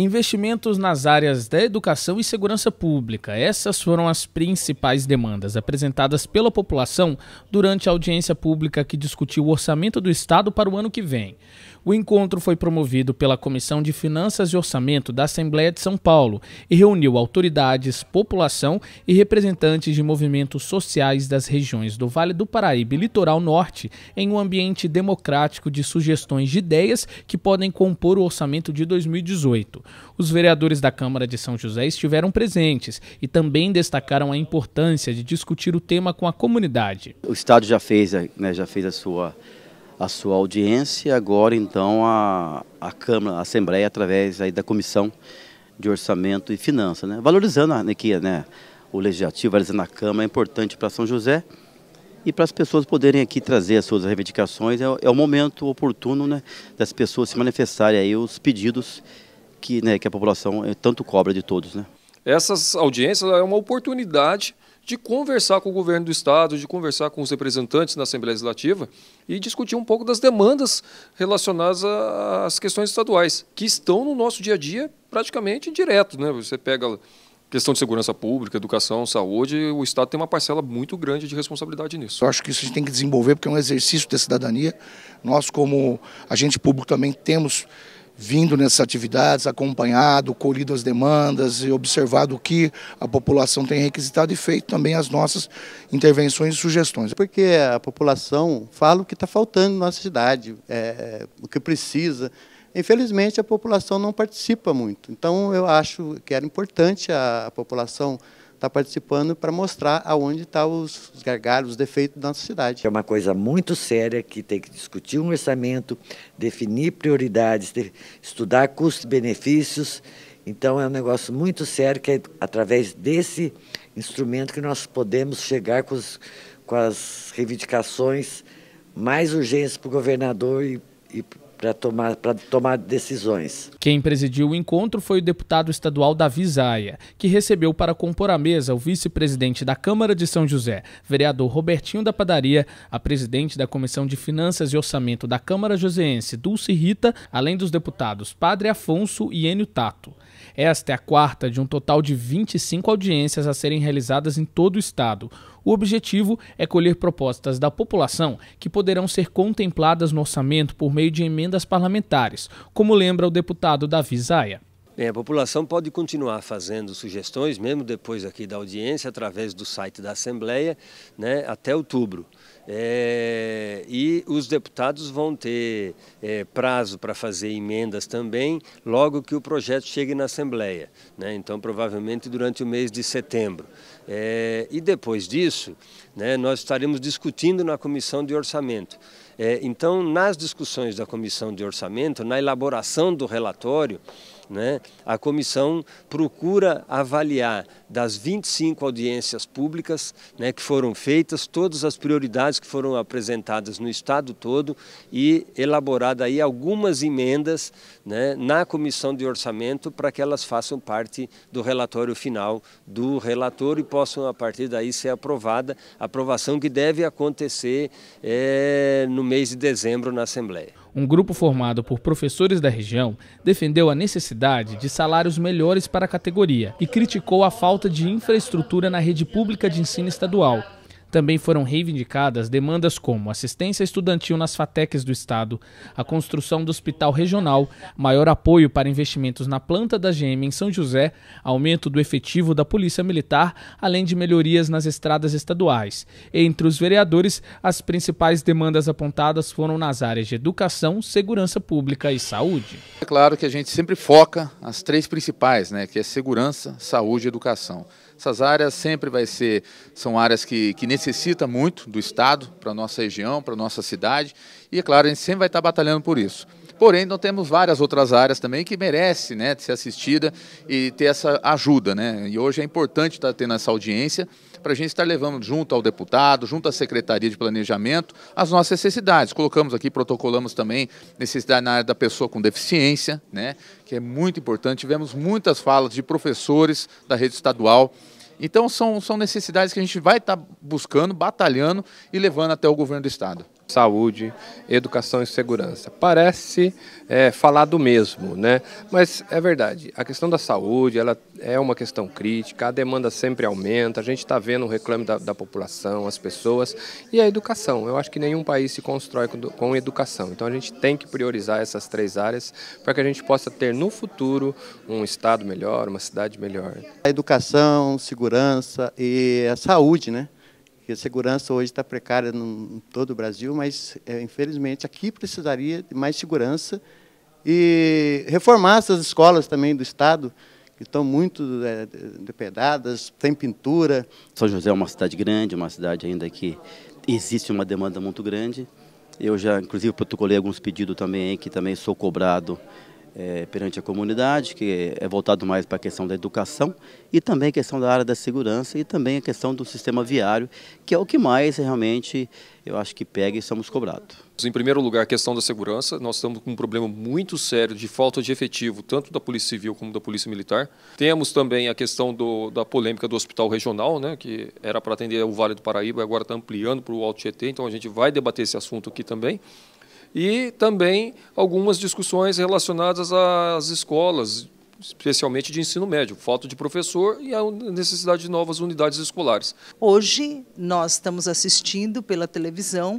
Investimentos nas áreas da educação e segurança pública. Essas foram as principais demandas apresentadas pela população durante a audiência pública que discutiu o orçamento do Estado para o ano que vem. O encontro foi promovido pela Comissão de Finanças e Orçamento da Assembleia de São Paulo e reuniu autoridades, população e representantes de movimentos sociais das regiões do Vale do Paraíba e Litoral Norte em um ambiente democrático de sugestões de ideias que podem compor o orçamento de 2018. Os vereadores da Câmara de São José estiveram presentes e também destacaram a importância de discutir o tema com a comunidade. O Estado já fez, né, já fez a sua a sua audiência, agora então a, a Câmara, a Assembleia, através aí da Comissão de Orçamento e Finanças, né? valorizando aqui, né, o Legislativo, valorizando a Câmara, é importante para São José e para as pessoas poderem aqui trazer as suas reivindicações, é, é o momento oportuno né, das pessoas se manifestarem aí os pedidos que, né, que a população eh, tanto cobra de todos. Né? Essas audiências é uma oportunidade de conversar com o governo do Estado, de conversar com os representantes na Assembleia Legislativa e discutir um pouco das demandas relacionadas às questões estaduais, que estão no nosso dia a dia praticamente direto. Né? Você pega questão de segurança pública, educação, saúde, o Estado tem uma parcela muito grande de responsabilidade nisso. Eu acho que isso a gente tem que desenvolver porque é um exercício de cidadania. Nós, como agente público, também temos vindo nessas atividades, acompanhado, colhido as demandas e observado o que a população tem requisitado e feito também as nossas intervenções e sugestões. Porque a população fala o que está faltando na nossa cidade, é, o que precisa. Infelizmente, a população não participa muito. Então, eu acho que era importante a, a população está participando para mostrar aonde estão tá os, os gargalos, os defeitos da nossa cidade. É uma coisa muito séria que tem que discutir um orçamento, definir prioridades, estudar custos e benefícios. Então é um negócio muito sério que é através desse instrumento que nós podemos chegar com, os, com as reivindicações mais urgentes para o governador e, e para tomar, tomar decisões. Quem presidiu o encontro foi o deputado estadual Davi Zaia, que recebeu para compor a mesa o vice-presidente da Câmara de São José, vereador Robertinho da Padaria, a presidente da Comissão de Finanças e Orçamento da Câmara Joseense, Dulce Rita, além dos deputados Padre Afonso e Enio Tato. Esta é a quarta de um total de 25 audiências a serem realizadas em todo o estado. O objetivo é colher propostas da população que poderão ser contempladas no orçamento por meio de emendas parlamentares, como lembra o deputado Davi Zaia. Bem, a população pode continuar fazendo sugestões, mesmo depois aqui da audiência, através do site da Assembleia, né, até outubro. É, e os deputados vão ter é, prazo para fazer emendas também, logo que o projeto chegue na Assembleia. Né? Então, provavelmente durante o mês de setembro. É, e depois disso, né, nós estaremos discutindo na Comissão de Orçamento. É, então, nas discussões da Comissão de Orçamento, na elaboração do relatório, né, a comissão procura avaliar das 25 audiências públicas né, que foram feitas, todas as prioridades que foram apresentadas no Estado todo e elaborada aí algumas emendas né, na comissão de orçamento para que elas façam parte do relatório final do relator e possam a partir daí ser aprovada, aprovação que deve acontecer é, no mês de dezembro na Assembleia. Um grupo formado por professores da região defendeu a necessidade de salários melhores para a categoria e criticou a falta de infraestrutura na rede pública de ensino estadual também foram reivindicadas demandas como assistência estudantil nas FATECs do Estado, a construção do hospital regional, maior apoio para investimentos na planta da GM em São José, aumento do efetivo da Polícia Militar, além de melhorias nas estradas estaduais. Entre os vereadores, as principais demandas apontadas foram nas áreas de educação, segurança pública e saúde. É claro que a gente sempre foca as três principais, né, que é segurança, saúde e educação. Essas áreas sempre vai ser, são áreas que, que necessitam muito do Estado para a nossa região, para a nossa cidade, e é claro, a gente sempre vai estar batalhando por isso. Porém, nós temos várias outras áreas também que merecem né, ser assistida e ter essa ajuda. Né? E hoje é importante estar tendo essa audiência para a gente estar levando junto ao deputado, junto à Secretaria de Planejamento, as nossas necessidades. Colocamos aqui, protocolamos também necessidade na área da pessoa com deficiência, né, que é muito importante. Tivemos muitas falas de professores da rede estadual. Então, são, são necessidades que a gente vai estar buscando, batalhando e levando até o governo do Estado. Saúde, educação e segurança. Parece é, falar do mesmo, né? Mas é verdade. A questão da saúde, ela é uma questão crítica. A demanda sempre aumenta. A gente está vendo o reclame da, da, população, as pessoas e a educação. Eu acho que nenhum país se constrói com, com educação. Então a gente tem que priorizar essas três áreas para que a gente possa ter no futuro um estado melhor, uma cidade melhor. A educação, segurança e a saúde, né? Que a segurança hoje está precária em todo o Brasil, mas é, infelizmente aqui precisaria de mais segurança e reformar essas escolas também do Estado, que estão muito é, depedadas, tem pintura. São José é uma cidade grande, uma cidade ainda que existe uma demanda muito grande. Eu já, inclusive, protocolei alguns pedidos também, que também sou cobrado é, perante a comunidade, que é voltado mais para a questão da educação e também a questão da área da segurança e também a questão do sistema viário, que é o que mais realmente eu acho que pega e somos cobrados. Em primeiro lugar, a questão da segurança. Nós estamos com um problema muito sério de falta de efetivo, tanto da Polícia Civil como da Polícia Militar. Temos também a questão do, da polêmica do Hospital Regional, né, que era para atender o Vale do Paraíba, agora está ampliando para o Alto Tietê, então a gente vai debater esse assunto aqui também e também algumas discussões relacionadas às escolas, especialmente de ensino médio, falta de professor e a necessidade de novas unidades escolares. Hoje nós estamos assistindo pela televisão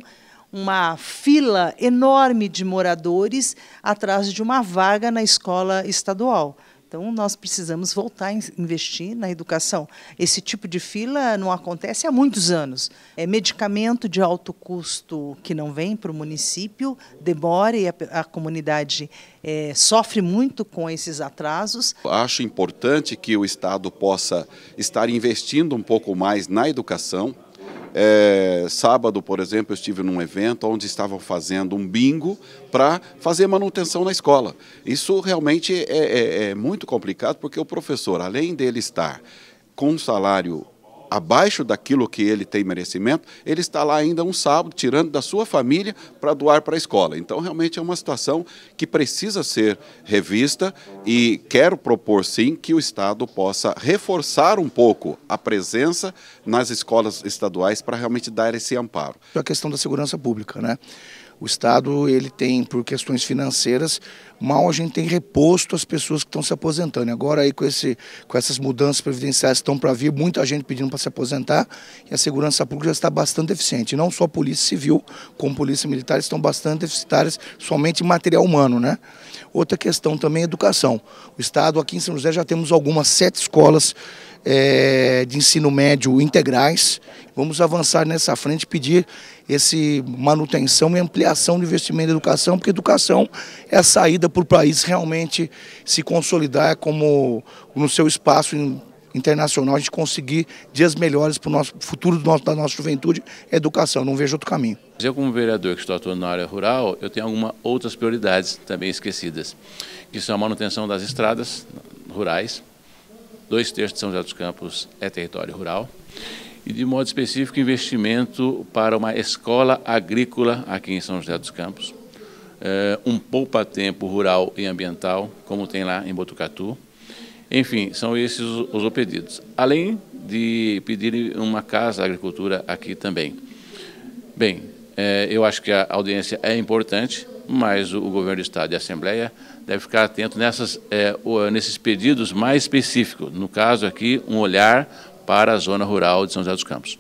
uma fila enorme de moradores atrás de uma vaga na escola estadual. Então, nós precisamos voltar a investir na educação. Esse tipo de fila não acontece há muitos anos. É medicamento de alto custo que não vem para o município, demora e a, a comunidade é, sofre muito com esses atrasos. Acho importante que o Estado possa estar investindo um pouco mais na educação, é, sábado, por exemplo, eu estive num evento onde estavam fazendo um bingo para fazer manutenção na escola. Isso realmente é, é, é muito complicado, porque o professor, além dele estar com um salário abaixo daquilo que ele tem merecimento, ele está lá ainda um sábado, tirando da sua família para doar para a escola. Então, realmente é uma situação que precisa ser revista e quero propor, sim, que o Estado possa reforçar um pouco a presença nas escolas estaduais para realmente dar esse amparo. A questão da segurança pública, né? O Estado ele tem, por questões financeiras, mal a gente tem reposto as pessoas que estão se aposentando. Agora aí com, esse, com essas mudanças previdenciárias que estão para vir, muita gente pedindo para se aposentar e a segurança pública já está bastante deficiente. Não só a polícia civil, como a polícia militar estão bastante deficitárias somente em material humano, né? Outra questão também é educação. O Estado aqui em São José já temos algumas sete escolas é, de ensino médio integrais. Vamos avançar nessa frente, pedir esse manutenção e ampliação do investimento em educação, porque educação é a saída para o país realmente se consolidar como no seu espaço internacional, a gente conseguir dias melhores para o nosso futuro do nosso, da nossa juventude, educação, não vejo outro caminho. Eu, como vereador que estou atuando na área rural, eu tenho algumas outras prioridades também esquecidas, que são a manutenção das estradas rurais, dois terços de São José dos Campos é território rural, e de modo específico investimento para uma escola agrícola aqui em São José dos Campos, é, um poupa-tempo rural e ambiental, como tem lá em Botucatu. Enfim, são esses os pedidos. Além de pedir uma casa agricultura aqui também. Bem, é, eu acho que a audiência é importante, mas o governo do Estado e a Assembleia devem ficar atento nessas, é, nesses pedidos mais específicos. No caso aqui, um olhar para a zona rural de São José dos Campos.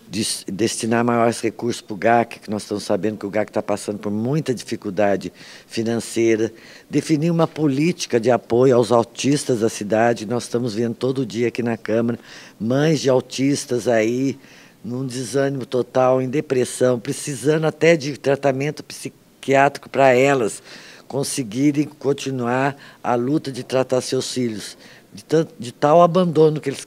Destinar maiores recursos para o GAC, que nós estamos sabendo que o GAC está passando por muita dificuldade financeira. Definir uma política de apoio aos autistas da cidade. Nós estamos vendo todo dia aqui na Câmara mães de autistas aí num desânimo total, em depressão, precisando até de tratamento psiquiátrico para elas conseguirem continuar a luta de tratar seus filhos. De, tanto, de tal abandono que eles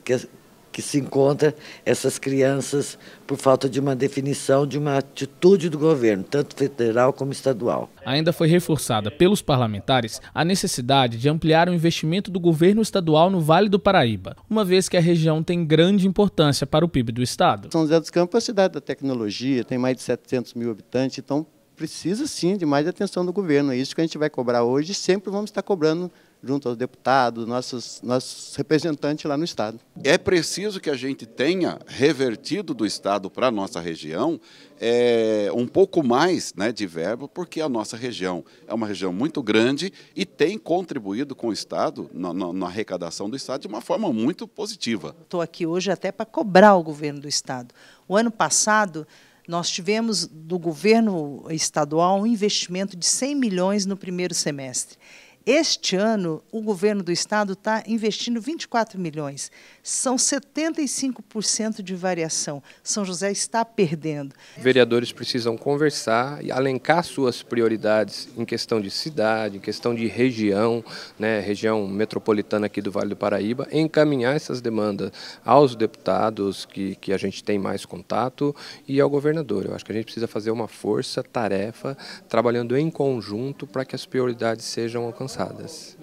que se encontra essas crianças por falta de uma definição de uma atitude do governo, tanto federal como estadual. Ainda foi reforçada pelos parlamentares a necessidade de ampliar o investimento do governo estadual no Vale do Paraíba, uma vez que a região tem grande importância para o PIB do estado. São José dos Campos é a cidade da tecnologia, tem mais de 700 mil habitantes, então precisa sim de mais atenção do governo. É isso que a gente vai cobrar hoje e sempre vamos estar cobrando junto aos deputados, nossos, nossos representantes lá no Estado. É preciso que a gente tenha revertido do Estado para a nossa região é, um pouco mais né, de verbo, porque a nossa região é uma região muito grande e tem contribuído com o Estado, na, na, na arrecadação do Estado, de uma forma muito positiva. Estou aqui hoje até para cobrar o governo do Estado. O ano passado, nós tivemos do governo estadual um investimento de 100 milhões no primeiro semestre. Este ano, o governo do estado está investindo 24 milhões. São 75% de variação. São José está perdendo. Vereadores precisam conversar e alencar suas prioridades em questão de cidade, em questão de região, né, região metropolitana aqui do Vale do Paraíba, encaminhar essas demandas aos deputados que, que a gente tem mais contato e ao governador. Eu acho que a gente precisa fazer uma força-tarefa trabalhando em conjunto para que as prioridades sejam alcançadas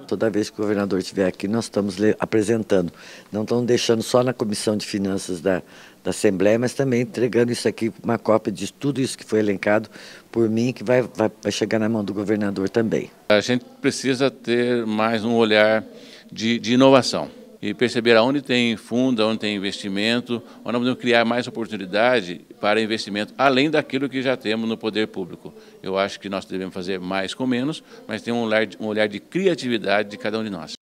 Toda vez que o governador estiver aqui, nós estamos apresentando. Não estamos deixando só na Comissão de Finanças da, da Assembleia, mas também entregando isso aqui, uma cópia de tudo isso que foi elencado por mim, que vai, vai, vai chegar na mão do governador também. A gente precisa ter mais um olhar de, de inovação e perceber aonde tem fundo, aonde tem investimento, onde podemos criar mais oportunidade para investimento, além daquilo que já temos no poder público. Eu acho que nós devemos fazer mais com menos, mas tem um olhar, um olhar de criatividade de cada um de nós.